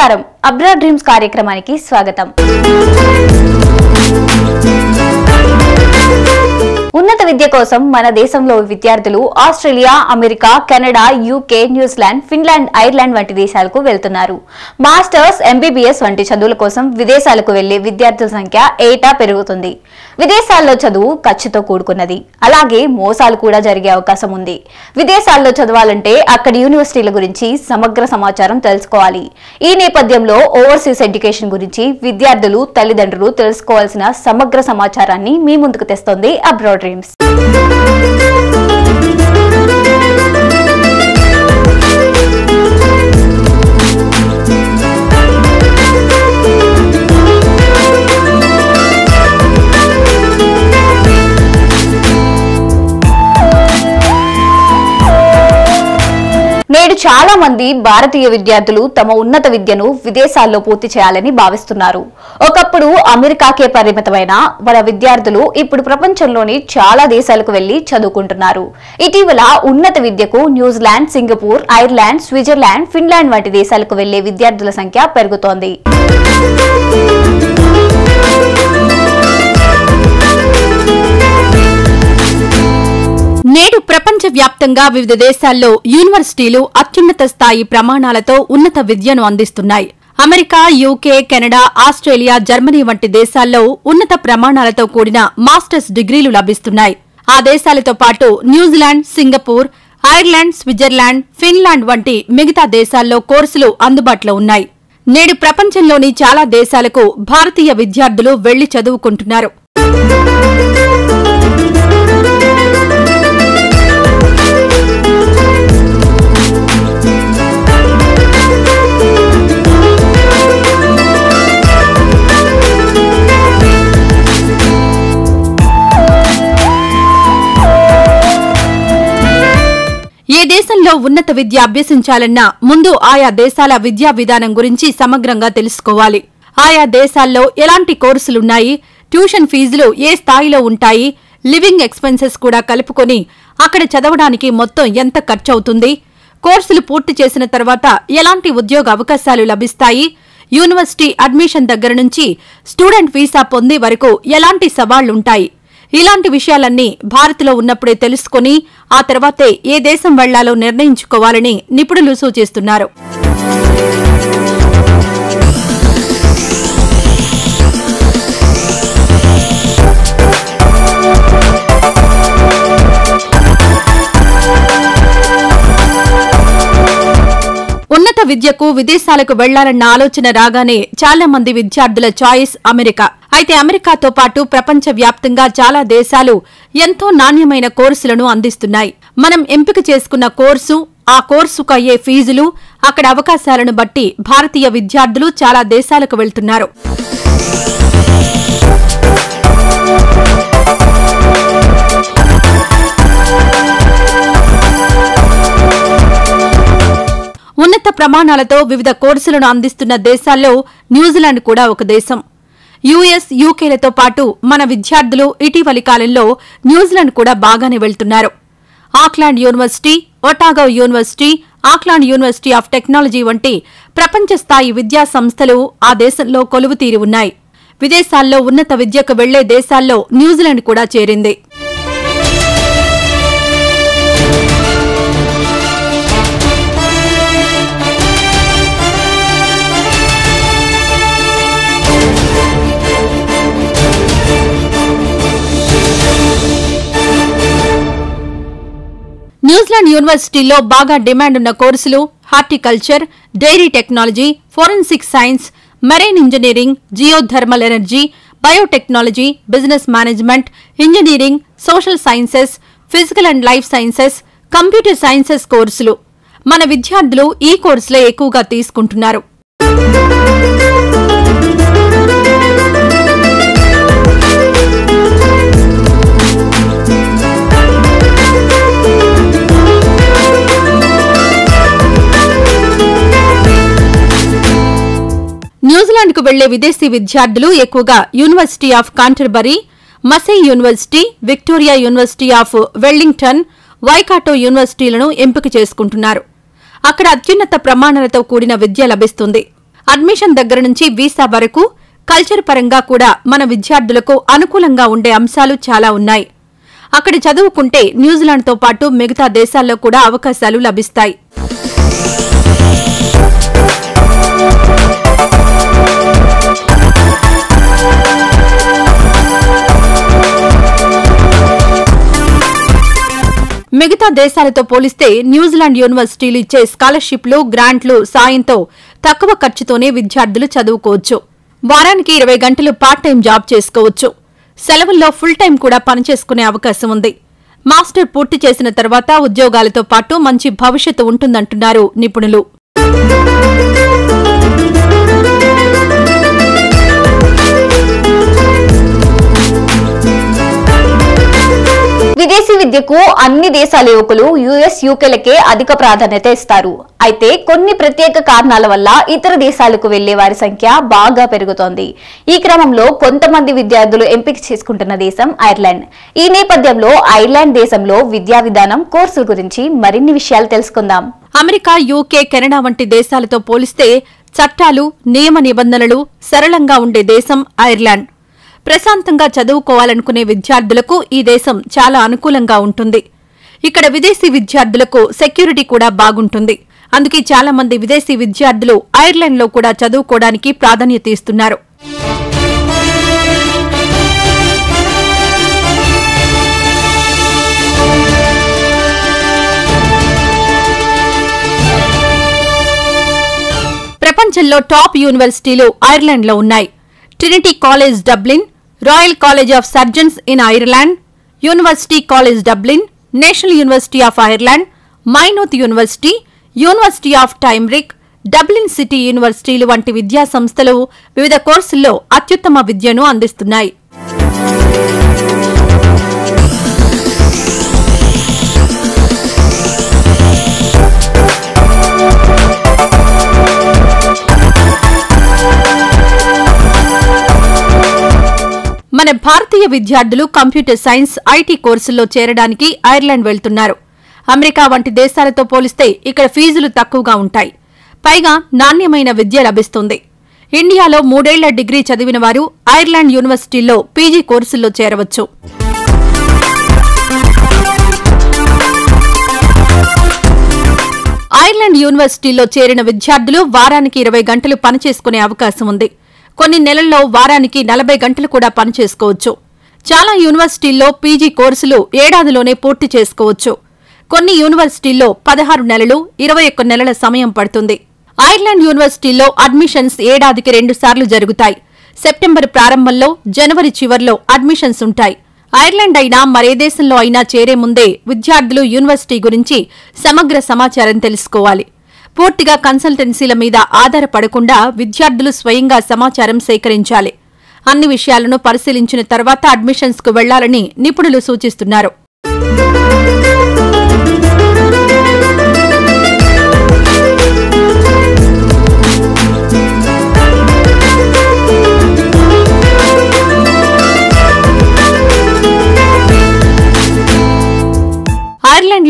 నమస్కారం. అబ్రా డ్రీమ్స్ కార్యక్రమానికి స్వాగతం. ఉన్నత విద్య కోసం మన దేశంలో విద్యార్థులు Australia America Canada UK New Zealand Finland Ireland వంటి దేశాలకు వెళ్తున్నారు. మాస్టర్స్ ఎంబీబీఎస్ వంటి చదువుల కోసం విదేశాలకు వెళ్ళే విద్యార్థుల సంఖ్య ఏటా పెరుగుతుంది. విదేశాల్లో చదువు ఖర్చుతో కూడుకున్నది. అలాగే మోసాలు కూడా జరిగే అవకాశం ఉంది. విదేశాల్లో చదవాలంటే అక్కడి యూనివర్సిటీల గురించి సమగ్ర సమాచారం తెలుసుకోవాలి. ఈ నేపథ్యంలో ఓవర్సీస్ ఎడ్యుకేషన్ గురించి విద్యార్థులు తల్లిదండ్రులు తెలుసుకోవాల్సిన సమగ్ర సమాచారాన్ని మీ ముందుకు తెస్తోంది అబ్రాడ్ డ్రీమ్స్. నేడు చాలా మంది భారతీయ విద్యార్థులు తమ ఉన్నత విద్యను విదేశాల్లో పూర్తి చేయాలని భావిస్తున్నారు. ఒకప్పుడు అమెరికాకే పరిమితమైన మన విద్యార్థులు ఇప్పుడు ప్రపంచంలోని చాలా దేశాలకు వెళ్ళి చదువుకుంటున్నారు. ఇటీవల ఉన్నత విద్యకు New Zealand Singapore Ireland Switzerland Finland వంటి దేశాలకు వెళ్ళే విద్యార్థుల సంఖ్య పెరుగుతోంది. నేడు ప్రపంచ వ్యాప్తంగా వివిధ దేశాల్లో యూనివర్సిటీలు అత్యున్నత స్థాయి ప్రమాణాలతో ఉన్నత విద్యను అందిస్తున్నాయి. America UK Canada Australia Germany వంటి దేశాల్లో ఉన్నత ప్రమాణాలతో కూడిన మాస్టర్స్ డిగ్రీలు లభిస్తున్నాయి. ఆ దేశాలతో పాటు New Zealand Singapore Ireland Switzerland Finland వంటి మిగతా దేశాల్లో కోర్సులు అందుబాటులో ఉన్నాయి. నేడు ప్రపంచంలోని చాలా దేశాలకు భారతీయ విద్యార్థులు వెళ్ళి చదువుకుంటున్నారు. దేశంలో ఉన్నత విద్య అభ్యసించాలన్నా ముందు ఆయా దేశాల విద్యా విధానం గురించి సమగ్రంగా తెలుసుకోవాలి. ఆయా దేశాల్లో ఎలాంటి కోర్సులున్నాయి? ట్యూషన్ ఫీజులు ఏ స్థాయిలో ఉంటాయి? లివింగ్ ఎక్స్పెన్సెస్ కూడా కలుపుకొని అక్కడ చదవడానికి మొత్తం ఎంత ఖర్చవుతుంది? కోర్సులు పూర్తి చేసిన తర్వాత ఎలాంటి ఉద్యోగ అవకాశాలు లభిస్తాయి? యూనివర్సిటీ అడ్మిషన్ దగ్గర నుంచి స్టూడెంట్ వీసా పొందే వరకు ఎలాంటి సవాళ్ళుంటాయి? ఇలాంటి విషయాలన్నీ భారత్లో ఉన్నప్పుడే తెలుసుకుని ఆ తర్వాతే ఏ దేశం వెళ్ళాలో నిర్ణయించుకోవాలని నిపుణులు సూచిస్తున్నారు. విద్యకు విదేశాలకు వెళ్ళాలన్న ఆలోచన రాగానే చాలా మంది విద్యార్థుల చాయిస్ అమెరికా. అయితే అమెరికాతో పాటు ప్రపంచ వ్యాప్తంగా చాలా దేశాలు ఎంతో నాణ్యమైన కోర్సులను అందిస్తున్నాయి. మనం ఎంపిక చేసుకున్న కోర్సు ఆ కోర్సుకు అయ్యే ఫీజులు అక్కడ అవకాశాలను బట్టి భారతీయ విద్యార్థులు చాలా దేశాలకు వెళ్తున్నారు. ప్రమాణాలతో వివిధ కోర్సులను అందిస్తున్న దేశాల్లో న్యూజిలాండ్ కూడా ఒక దేశం. యుఎస్ యూకేలతో పాటు మన విద్యార్థులు ఇటీవలి కాలంలో న్యూజిలాండ్ కూడా బాగానే వెళ్తున్నారు. Auckland University Otago University Auckland University of Technology వంటి ప్రపంచ స్థాయి విద్యా సంస్థలు ఆ దేశంలో కొలువుతీరి ఉన్నాయి. విదేశాల్లో ఉన్నత విద్యకు వెళ్ళే దేశాల్లో న్యూజిలాండ్ కూడా చేరింది. న్యూజిలాండ్ యూనివర్సిటీలో బాగా డిమాండ్ ఉన్న కోర్సులు horticulture dairy technology forensic science marine engineering geothermal energy biotechnology business management engineering social sciences physical and life sciences computer sciences కోర్సులు. మన విద్యార్థులు ఈ కోర్సులే ఎక్కువగా తీసుకుంటున్నారు. న్యూజిలాండ్కు వెళ్ళే విదేశీ విద్యార్థులు ఎక్కువగా university of Canterbury Massey University Victoria University of Wellington Waikato యూనివర్సిటీలను ఎంపిక చేసుకుంటున్నారు. అక్కడ అత్యున్నత ప్రమాణాలతో కూడిన విద్య లభిస్తుంది. అడ్మిషన్ దగ్గర నుంచి వీసా వరకు కల్చర్ పరంగా కూడా మన విద్యార్థులకు అనుకూలంగా ఉండే అంశాలు చాలా ఉన్నాయి. అక్కడ చదువుకుంటే న్యూజిలాండ్తో పాటు మిగతా దేశాల్లో కూడా అవకాశాలు లభిస్తాయి. మిగతా దేశాలతో పోలిస్తే న్యూజిలాండ్ యూనివర్సిటీలు ఇచ్చే స్కాలర్షిప్లు గ్రాంట్లు సాయంతో తక్కువ ఖర్చుతోనే విద్యార్థులు చదువుకోవచ్చు. వారానికి ఇరవై గంటలు పార్ట్ టైం జాబ్ చేసుకోవచ్చు. సెలవుల్లో ఫుల్ టైం కూడా పనిచేసుకునే అవకాశం ఉంది. మాస్టర్ పూర్తి చేసిన తర్వాత ఉద్యోగాలతో పాటు మంచి భవిష్యత్తు ఉంటుందంటున్నారు నిపుణులు. విదేశీ విద్యకు అన్ని దేశాల యువకులు యుఎస్ యూకేలకే అధిక ప్రాధాన్యత ఇస్తారు. అయితే కొన్ని ప్రత్యేక కారణాల వల్ల ఇతర దేశాలకు వెళ్ళే వారి సంఖ్య బాగా పెరుగుతోంది. ఈ క్రమంలో కొంతమంది విద్యార్థులు ఎంపిక చేసుకుంటున్న దేశం ఐర్లాండ్. ఈ నేపథ్యంలో ఐర్లాండ్ దేశంలో విద్యా విధానం కోర్సుల గురించి మరిన్ని విషయాలు తెలుసుకుందాం. అమెరికా యూకే కెనడా వంటి దేశాలతో పోలిస్తే చట్టాలు నియమ నిబంధనలు సరళంగా ఉండే దేశం ఐర్లాండ్. ప్రశాంతంగా చదువుకోవాలనుకునే విద్యార్థులకు ఈ దేశం చాలా అనుకూలంగా ఉంటుంది. ఇక్కడ విదేశీ విద్యార్థులకు సెక్యూరిటీ కూడా బాగుంటుంది. అందుకే చాలా మంది విదేశీ విద్యార్థులు ఐర్లాండ్లో కూడా చదువుకోవడానికి ప్రాధాన్యత ఇస్తున్నారు. ప్రపంచంలో టాప్ యూనివర్సిటీలు ఐర్లాండ్లో ఉన్నాయి. Trinity College Dublin Royal College of Surgeons in Ireland University College Dublin National University of Ireland Maynooth University University of Limerick Dublin City యూనివర్సిటీలు వంటి విద్యా సంస్థలు వివిధ కోర్సుల్లో అత్యుత్తమ విద్యను అందిస్తున్నాయి. మన భారతీయ విద్యార్థులు కంప్యూటర్ సైన్స్ ఐటీ కోర్సుల్లో చేరడానికి ఐర్లాండ్ వెళ్తున్నారు. అమెరికా వంటి దేశాలతో పోలిస్తే ఇక్కడ ఫీజులు తక్కువగా ఉంటాయి. పైగా నాణ్యమైన విద్య లభిస్తుంది. ఇండియాలో మూడేళ్ళ డిగ్రీ చదివిన వారు ఐర్లాండ్ యూనివర్సిటీల్లో పీజీ కోర్సుల్లో చేరవచ్చు. ఐర్లాండ్ యూనివర్సిటీలో చేరిన విద్యార్థులు వారానికి ఇరవై గంటలు పనిచేసుకునే అవకాశం ఉంది. కొన్ని నెలల్లో వారానికి నలభై గంటలు కూడా పనిచేసుకోవచ్చు చాలా యూనివర్సిటీల్లో పీజీ కోర్సులు ఏడాదిలోనే పూర్తి చేసుకోవచ్చు. కొన్ని యూనివర్సిటీల్లో పదహారు నెలలు ఇరవై ఒక్క నెలల సమయం పడుతుంది. ఐర్లాండ్ యూనివర్సిటీల్లో అడ్మిషన్స్ ఏడాదికి రెండుసార్లు జరుగుతాయి. సెప్టెంబర్ ప్రారంభంలో జనవరి చివర్లో అడ్మిషన్స్ ఉంటాయి. ఐర్లాండ్ అయినా మరే దేశంలో అయినా చేరే ముందే విద్యార్థులు యూనివర్సిటీ గురించి సమగ్ర సమాచారం తెలుసుకోవాలి. పూర్తిగా కన్సల్టెన్సీల మీద ఆధారపడకుండా విద్యార్థులు స్వయంగా సమాచారం సేకరించాలి. అన్ని విషయాలను పరిశీలించిన తర్వాత అడ్మిషన్స్కు వెళ్ళాలని నిపుణులు సూచిస్తున్నారు.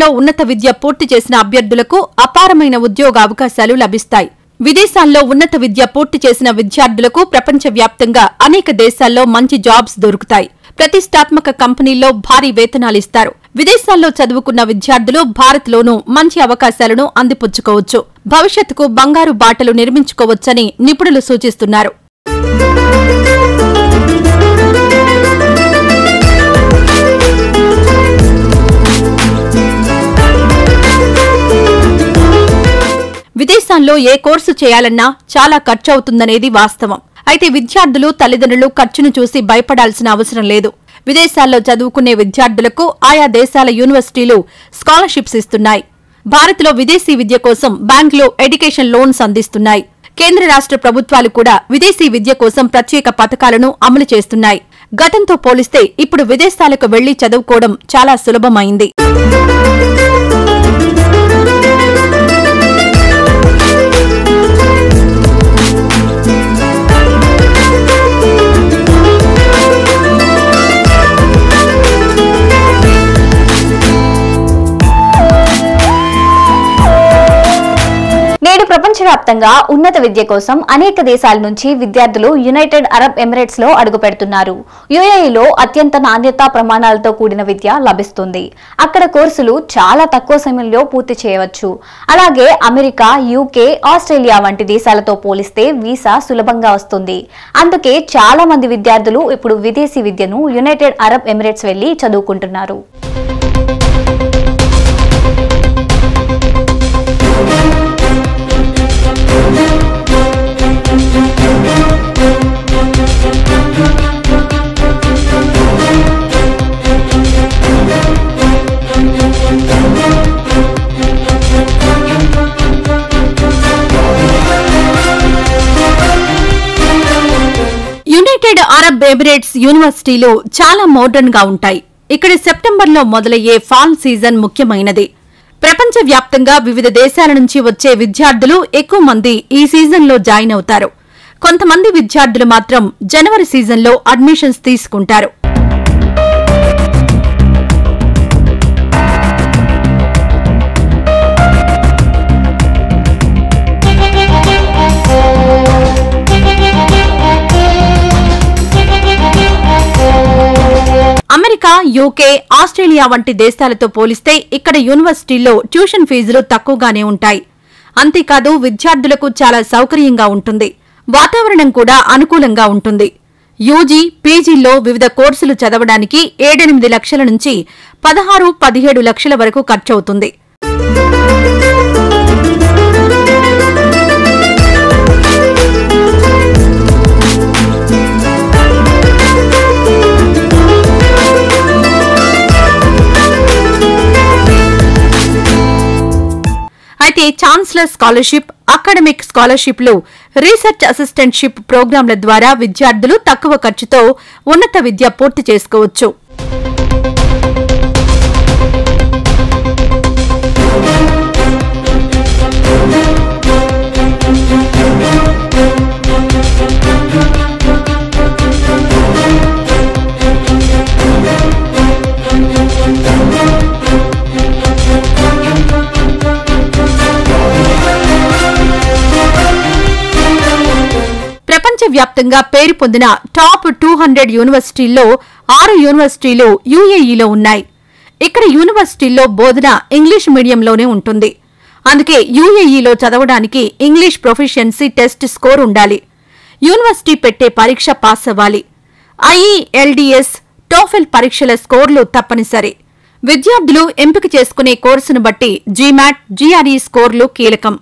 దేశంలో ఉన్నత విద్య పూర్తి చేసిన అభ్యర్థులకు అపారమైన ఉద్యోగ అవకాశాలు లభిస్తాయి. విదేశాల్లో ఉన్నత విద్య పూర్తి చేసిన విద్యార్థులకు ప్రపంచవ్యాప్తంగా అనేక దేశాల్లో మంచి జాబ్స్ దొరుకుతాయి. ప్రతిష్టాత్మక కంపెనీల్లో భారీ వేతనాలిస్తారు విదేశాల్లో చదువుకున్న విద్యార్థులు భారత్లోనూ మంచి అవకాశాలను అందిపుచ్చుకోవచ్చు. భవిష్యత్తుకు బంగారు బాటలు నిర్మించుకోవచ్చని నిపుణులు సూచిస్తున్నారు. విదేశాల్లో ఏ కోర్సు చేయాలన్నా చాలా ఖర్చు అవుతుందనేది వాస్తవం. అయితే విద్యార్థులు తల్లిదండ్రులు ఖర్చును చూసి భయపడాల్సిన అవసరం లేదు. విదేశాల్లో చదువుకునే విద్యార్థులకు ఆయా దేశాల యూనివర్సిటీలు స్కాలర్షిప్స్ ఇస్తున్నాయి. భారత్లో విదేశీ విద్య కోసం బ్యాంకులు ఎడ్యుకేషన్ లోన్స్ అందిస్తున్నాయి. కేంద్ర రాష్ట్ర ప్రభుత్వాలు కూడా విదేశీ విద్య కోసం ప్రత్యేక పథకాలను అమలు చేస్తున్నాయి. గతంతో పోలిస్తే ఇప్పుడు విదేశాలకు వెళ్ళి చదువుకోవడం చాలా సులభమైంది. ప్రపంచవ్యాప్తంగా ఉన్నత విద్య కోసం అనేక దేశాల నుంచి విద్యార్థులు యునైటెడ్ అరబ్ ఎమిరేట్స్లో అడుగుపెడుతున్నారు. యుఏఈలో అత్యంత నాణ్యతా ప్రమాణాలతో కూడిన విద్య లభిస్తుంది. అక్కడ కోర్సులు చాలా తక్కువ సమయంలో పూర్తి చేయవచ్చు. అలాగే అమెరికా యూకే ఆస్ట్రేలియా వంటి దేశాలతో పోలిస్తే వీసా సులభంగా వస్తుంది. అందుకే చాలా మంది విద్యార్థులు ఇప్పుడు విదేశీ విద్యను యునైటెడ్ అరబ్ ఎమిరేట్స్ వెళ్ళి చదువుకుంటున్నారు. యునైటెడ్ అరబ్ ఎమిరేట్స్ యూనివర్సిటీలు చాలా మోడర్న్గా ఉంటాయి. ఇక్కడ సెప్టెంబర్లో మొదలయ్యే ఫాల్ సీజన్ ముఖ్యమైనది. ప్రపంచవ్యాప్తంగా వివిధ దేశాల నుంచి వచ్చే విద్యార్థులు ఎక్కువ మంది ఈ సీజన్లో జాయిన్ అవుతారు. కొంతమంది విద్యార్థులు మాత్రం జనవరి సీజన్లో అడ్మిషన్స్ తీసుకుంటారు. అమెరికా యూకే ఆస్ట్రేలియా వంటి దేశాలతో పోలిస్తే ఇక్కడ యూనివర్సిటీల్లో ట్యూషన్ ఫీజులు తక్కువగానే ఉంటాయి. అంతేకాదు విద్యార్థులకు చాలా సౌకర్యంగా ఉంటుంది. వాతావరణం కూడా అనుకూలంగా ఉంటుంది. యూజీ పీజీల్లో వివిధ కోర్సులు చదవడానికి ఏడెనిమిది లక్షల నుంచి పదహారు పదిహేడు లక్షల వరకు ఖర్చవుతుంది. అయితే ఛాన్సలర్ స్కాలర్షిప్ అకాడమిక్ స్కాలర్షిప్లు రీసెర్చ్ అసిస్టెంట్షిప్ ప్రోగ్రాంల ద్వారా విద్యార్థులు తక్కువ ఖర్చుతో ఉన్నత విద్య పూర్తి చేసుకోవచ్చు. ప్రపంచవ్యాప్తంగా పేరు పొందిన టాప్ టూ హండ్రెడ్ యూనివర్సిటీల్లో ఆరు యూనివర్సిటీలు యుఏఈలో ఉన్నాయి. ఇక్కడ యూనివర్సిటీల్లో బోధన ఇంగ్లీష్ మీడియంలోనే ఉంటుంది. అందుకే యుఏఈలో చదవడానికి ఇంగ్లీష్ ప్రొఫిషియన్సీ టెస్ట్ స్కోర్ ఉండాలి. యూనివర్సిటీ పెట్టే పరీక్ష పాస్ అవ్వాలి. ఐఈఎల్డిఎస్ టోఫెల్ పరీక్షల స్కోర్లు తప్పనిసరి. విద్యార్థులు ఎంపిక చేసుకునే కోర్సును బట్టి జీమాట్ జీఆర్ఈ స్కోర్లు కీలకం.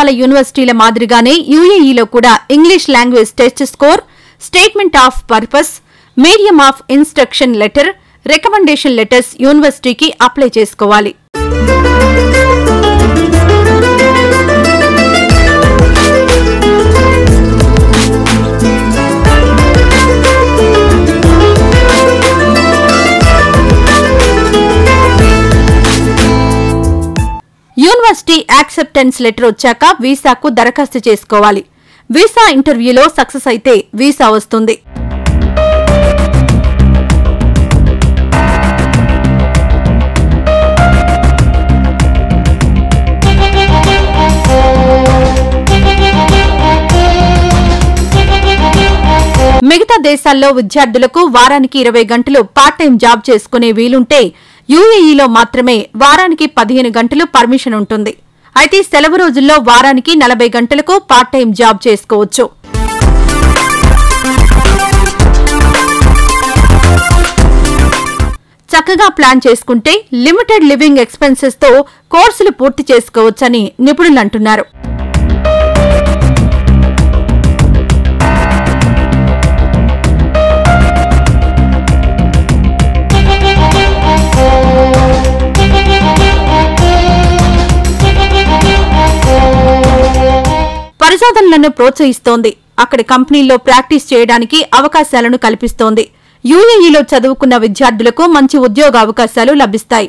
అన్ని యూనివర్సిటీల మాదిరిగానే యుఏఈలో కూడా English language test score statement of purpose medium of instruction letter recommendation letters యూనివర్సిటీకి అప్లై చేసుకోవాలి. యాక్సెప్టెన్స్ లెటర్ వచ్చాక వీసాకు దరఖాస్తు చేసుకోవాలి. వీసా ఇంటర్వ్యూలో సక్సెస్ అయితే వీసా వస్తుంది. మిగతా దేశాల్లో విద్యార్థులకు వారానికి ఇరవై గంటలు పార్ట్ టైం జాబ్ చేసుకునే వీలుంటే యూఏఈలో మాత్రమే వారానికి పదిహేను గంటలు పర్మిషన్ ఉంటుంది. అయితే సెలవు రోజుల్లో వారానికి నలభై గంటలకు పార్ట్ టైం జాబ్ చేసుకోవచ్చు. చక్కగా ప్లాన్ చేసుకుంటే లిమిటెడ్ లివింగ్ ఎక్స్పెన్సెస్తో కోర్సులు పూర్తి చేసుకోవచ్చని నిపుణులు అంటున్నారు ప్రోత్సహిస్తోంది. అక్కడి కంపెనీల్లో ప్రాక్టీస్ చేయడానికి అవకాశాలను కల్పిస్తోంది. యూఏఈలో చదువుకున్న విద్యార్థులకు మంచి ఉద్యోగ అవకాశాలు లభిస్తాయి.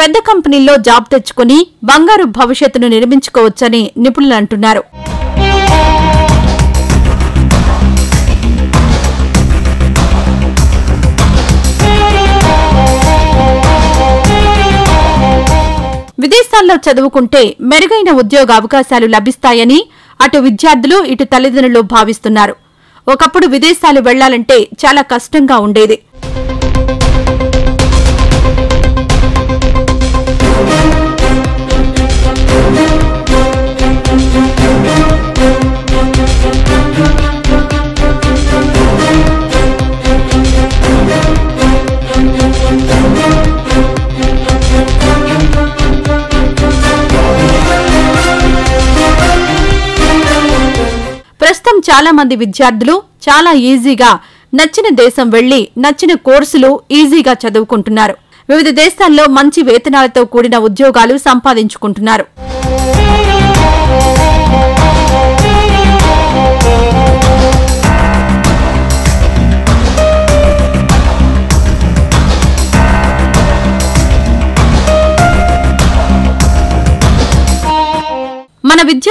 పెద్ద కంపెనీల్లో జాబ్ తెచ్చుకుని బంగారు భవిష్యత్తును నిర్మించుకోవచ్చని నిపుణులు అంటున్నారు. విదేశాల్లో చదువుకుంటే మెరుగైన ఉద్యోగ అవకాశాలు లభిస్తాయని అటు విద్యార్థులు ఇటు తల్లిదండ్రులు భావిస్తున్నారు. ఒకప్పుడు విదేశాలు వెళ్ళాలంటే చాలా కష్టంగా ఉండేది. చాలా మంది విద్యార్థులు చాలా ఈజీగా నచ్చిన దేశం వెళ్ళి నచ్చిన కోర్సులు ఈజీగా చదువుకుంటున్నారు. వివిధ దేశాల్లో మంచి వేతనాలతో కూడిన ఉద్యోగాలు సంపాదించుకుంటున్నారు.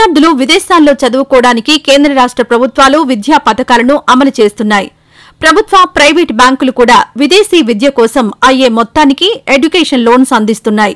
విద్యార్థులు విదేశాల్లో చదువుకోవడానికి కేంద్ర రాష్ట్ర ప్రభుత్వాలు విద్యా పథకాలను అమలు చేస్తున్నాయి. ప్రభుత్వ ప్రైవేట్ బ్యాంకులు కూడా విదేశీ విద్య కోసం అయ్యే మొత్తానికి ఎడ్యుకేషన్ లోన్స్ అందిస్తున్నాయి.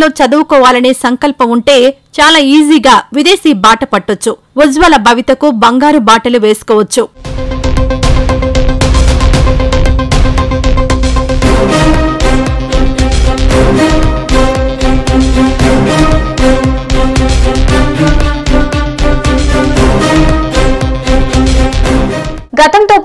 విదేశాల్లో చదువుకోవాలనే సంకల్పం ఉంటే చాలా ఈజీగా విదేశీ బాట పట్టొచ్చు. ఉజ్వల భవితకు బంగారు బాటలు వేసుకోవచ్చు.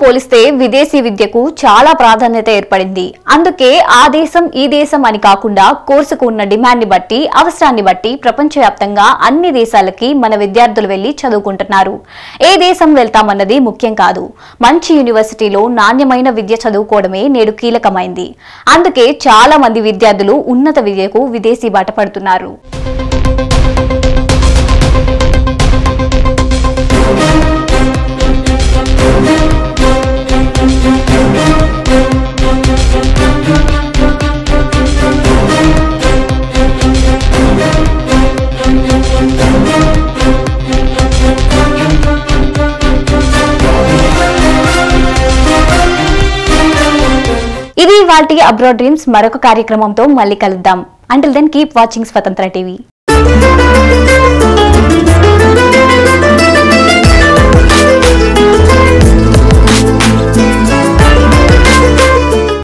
పోలిస్తే విదేశీ విద్యకు చాలా ప్రాధాన్యత ఏర్పడింది. అందుకే ఆ దేశం ఈ దేశం అని కాకుండా కోర్సుకు ఉన్న డిమాండ్ని బట్టి అవసరాన్ని బట్టి ప్రపంచవ్యాప్తంగా అన్ని దేశాలకి మన విద్యార్థులు వెళ్ళి చదువుకుంటున్నారు. ఏ దేశం వెళ్తామన్నది ముఖ్యం కాదు. మంచి యూనివర్సిటీలో నాణ్యమైన విద్య చదువుకోవడమే నేడు కీలకమైంది. అందుకే చాలా మంది విద్యార్థులు ఉన్నత విద్యకు విదేశీ బాట పడుతున్నారు. ఇది అబ్రాడ్ డ్రీమ్స్ మరొక కార్యక్రమంతో మళ్ళీ కలుద్దాం. Until then keep watching Swatantra TV